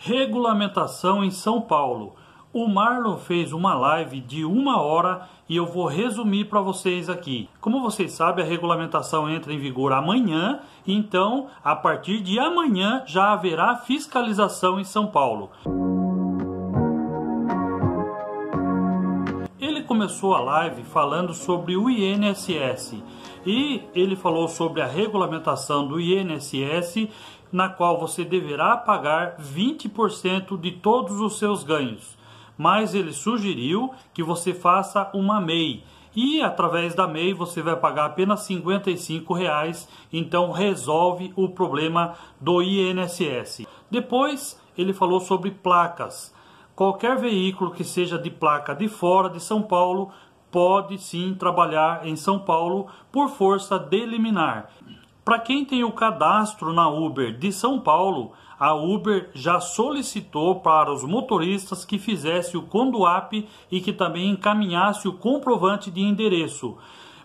Regulamentação em São Paulo. O Marlon fez uma live de uma hora e eu vou resumir para vocês aqui. Como vocês sabem, a regulamentação entra em vigor amanhã, então a partir de amanhã já haverá fiscalização em São Paulo. Ele começou a live falando sobre o INSS e ele falou sobre a regulamentação do INSS, na qual você deverá pagar 20% de todos os seus ganhos mas ele sugeriu que você faça uma MEI. E através da MEI você vai pagar apenas 55 reais, então resolve o problema do INSS. Depois ele falou sobre placas. Qualquer veículo que seja de placa de fora de São Paulo pode sim trabalhar em São Paulo por força de liminar. Para quem tem o cadastro na Uber de São Paulo, a Uber já solicitou para os motoristas que fizesse o Conduap e que também encaminhasse o comprovante de endereço.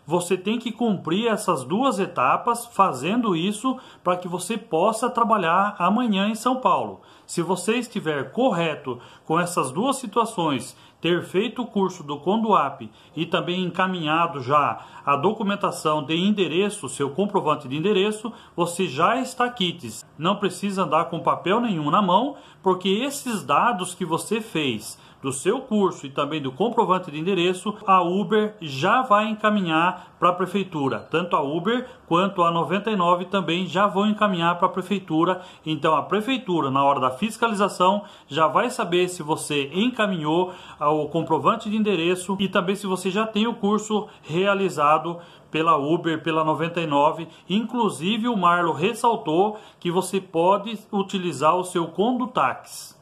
Você tem que cumprir essas duas etapas, fazendo isso para que você possa trabalhar amanhã em São Paulo. Se você estiver correto com essas duas situações, ter feito o curso do Conduap e também encaminhado já a documentação de endereço, seu comprovante de endereço, você já está quites. Não precisa andar com papel nenhum na mão, porque esses dados que você fez do seu curso e também do comprovante de endereço, a Uber já vai encaminhar para a prefeitura. Tanto a Uber quanto a 99 também já vão encaminhar para a prefeitura. Então a prefeitura, na hora da fiscalização, já vai saber se você encaminhou o comprovante de endereço e também se você já tem o curso realizado pela Uber, pela 99. Inclusive o Marlo ressaltou que você pode utilizar o seu Condutax.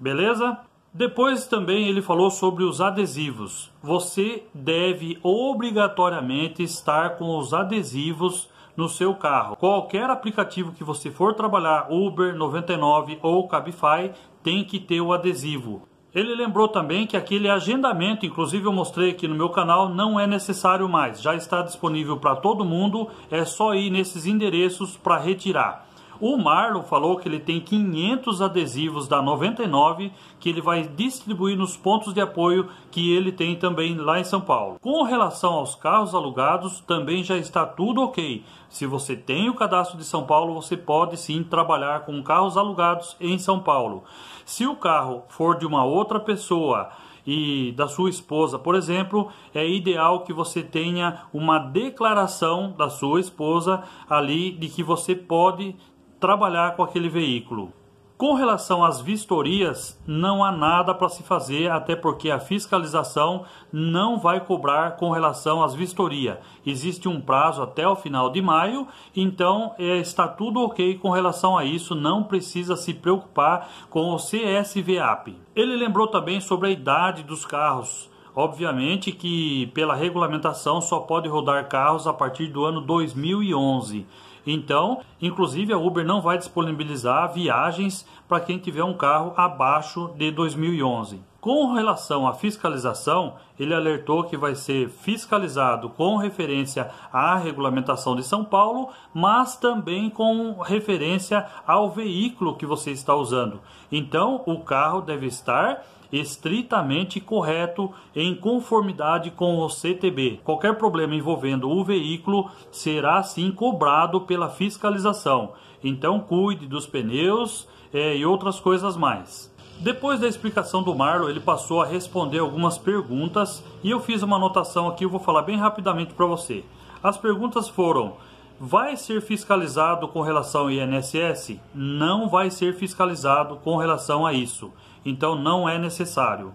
Beleza? Depois também ele falou sobre os adesivos. Você deve obrigatoriamente estar com os adesivos no seu carro. Qualquer aplicativo que você for trabalhar, Uber, 99 ou Cabify, tem que ter o adesivo. Ele lembrou também que aquele agendamento, inclusive eu mostrei aqui no meu canal, não é necessário mais. Já está disponível para todo mundo, é só ir nesses endereços para retirar. O Marlon falou que ele tem 500 adesivos da 99 que ele vai distribuir nos pontos de apoio que ele tem também lá em São Paulo. Com relação aos carros alugados, também já está tudo ok. Se você tem o cadastro de São Paulo, você pode sim trabalhar com carros alugados em São Paulo. Se o carro for de uma outra pessoa, e da sua esposa, por exemplo, é ideal que você tenha uma declaração da sua esposa ali de que você pode trabalhar com aquele veículo. Com relação às vistorias, não há nada para se fazer, até porque a fiscalização não vai cobrar com relação às vistorias. Existe um prazo até o final de maio, então é, está tudo ok com relação a isso, não precisa se preocupar com o CSVAP. Ele lembrou também sobre a idade dos carros. Obviamente que pela regulamentação só pode rodar carros a partir do ano 2011. Então, inclusive a Uber não vai disponibilizar viagens para quem tiver um carro abaixo de 2011. Com relação à fiscalização, ele alertou que vai ser fiscalizado com referência à regulamentação de São Paulo, mas também com referência ao veículo que você está usando. Então, o carro deve estar estritamente correto em conformidade com o CTB. Qualquer problema envolvendo o veículo será sim cobrado pela fiscalização. Então cuide dos pneus é, e outras coisas mais. Depois da explicação do Marlon, ele passou a responder algumas perguntas e eu fiz uma anotação aqui, eu vou falar bem rapidamente para você. As perguntas foram: vai ser fiscalizado com relação ao INSS? Não vai ser fiscalizado com relação a isso então não é necessário.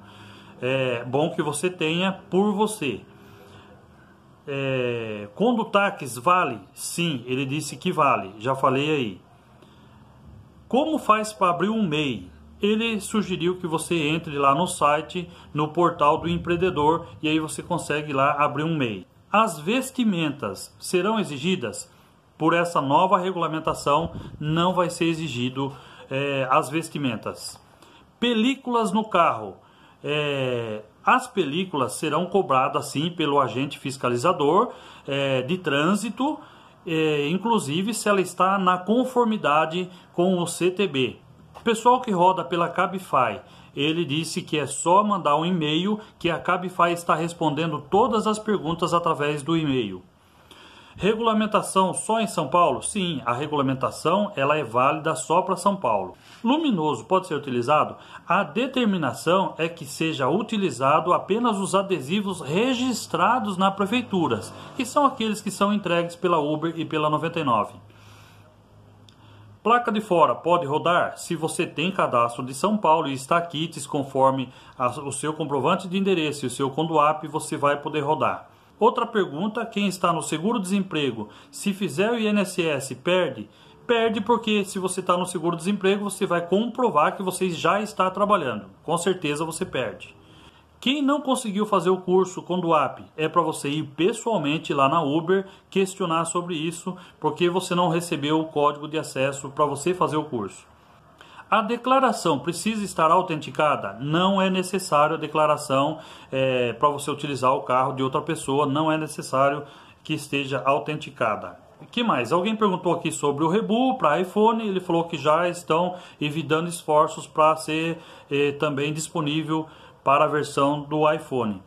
É bom que você tenha por você. É, Condutax vale? Sim, ele disse que vale, já falei aí. Como faz para abrir um MEI? Ele sugeriu que você entre lá no site, no portal do empreendedor e aí você consegue lá abrir um MEI. As vestimentas serão exigidas? Por essa nova regulamentação, não vai ser exigido é, as vestimentas. Películas no carro. É, as películas serão cobradas sim pelo agente fiscalizador é, de trânsito, é, inclusive se ela está na conformidade com o CTB. Pessoal que roda pela Cabify, ele disse que é só mandar um e-mail que a Cabify está respondendo todas as perguntas através do e-mail. Regulamentação só em São Paulo? Sim, a regulamentação ela é válida só para São Paulo. Luminoso pode ser utilizado? A determinação é que seja utilizado apenas os adesivos registrados na prefeituras, que são aqueles que são entregues pela Uber e pela 99. Placa de fora pode rodar? Se você tem cadastro de São Paulo e está quites conforme a, o seu comprovante de endereço e o seu conduap, você vai poder rodar. Outra pergunta: quem está no seguro-desemprego, se fizer o INSS, perde? Perde porque se você está no seguro-desemprego, você vai comprovar que você já está trabalhando. Com certeza você perde. Quem não conseguiu fazer o curso com do app, é para você ir pessoalmente lá na Uber questionar sobre isso, porque você não recebeu o código de acesso para você fazer o curso. A declaração precisa estar autenticada? Não é necessário a declaração é, para você utilizar o carro de outra pessoa, não é necessário que esteja autenticada. que mais? Alguém perguntou aqui sobre o Rebu para iPhone, ele falou que já estão evitando esforços para ser é, também disponível para a versão do iPhone.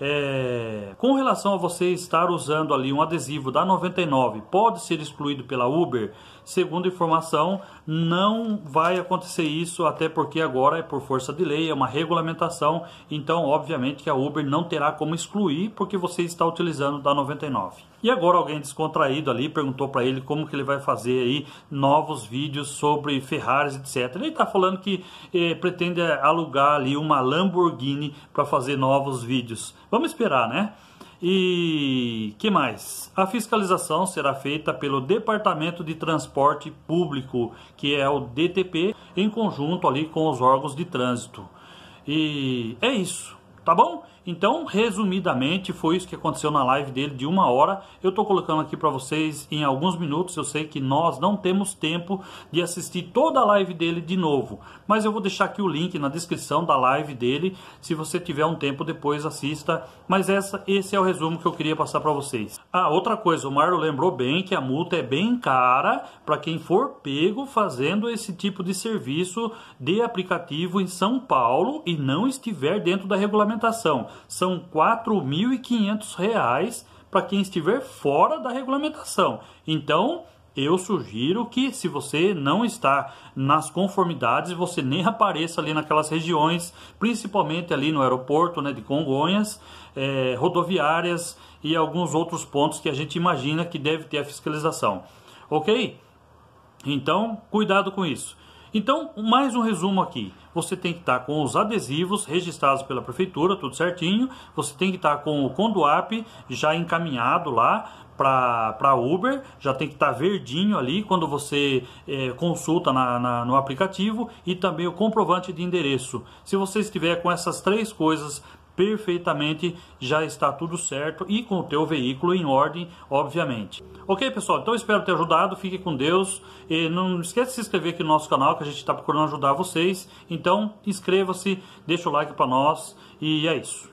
É, com relação a você estar usando ali um adesivo da 99, pode ser excluído pela Uber? Segundo informação, não vai acontecer isso, até porque agora é por força de lei, é uma regulamentação, então obviamente que a Uber não terá como excluir porque você está utilizando da 99. E agora alguém descontraído ali perguntou para ele como que ele vai fazer aí novos vídeos sobre Ferraris, etc. Ele está falando que eh, pretende alugar ali uma Lamborghini para fazer novos vídeos. Vamos esperar, né? E que mais? A fiscalização será feita pelo Departamento de Transporte Público, que é o DTP, em conjunto ali com os órgãos de trânsito. E é isso, tá bom? Então, resumidamente, foi isso que aconteceu na live dele de uma hora. Eu estou colocando aqui para vocês em alguns minutos. Eu sei que nós não temos tempo de assistir toda a live dele de novo, mas eu vou deixar aqui o link na descrição da live dele. Se você tiver um tempo depois, assista. Mas essa, esse é o resumo que eu queria passar para vocês. Ah, outra coisa, o Marlon lembrou bem que a multa é bem cara para quem for pego fazendo esse tipo de serviço de aplicativo em São Paulo e não estiver dentro da regulamentação são R$ 4.500 para quem estiver fora da regulamentação. Então, eu sugiro que se você não está nas conformidades, você nem apareça ali naquelas regiões, principalmente ali no aeroporto né, de Congonhas, é, rodoviárias e alguns outros pontos que a gente imagina que deve ter a fiscalização. Ok? Então, cuidado com isso. Então, mais um resumo aqui. Você tem que estar com os adesivos registrados pela prefeitura, tudo certinho. Você tem que estar com o Conduap já encaminhado lá para Uber, já tem que estar verdinho ali quando você é, consulta na, na, no aplicativo e também o comprovante de endereço. Se você estiver com essas três coisas perfeitamente, já está tudo certo e com o teu veículo em ordem, obviamente. Ok, pessoal? Então espero ter ajudado. Fique com Deus. E não esqueça de se inscrever aqui no nosso canal, que a gente está procurando ajudar vocês. Então, inscreva-se, deixa o like para nós e é isso.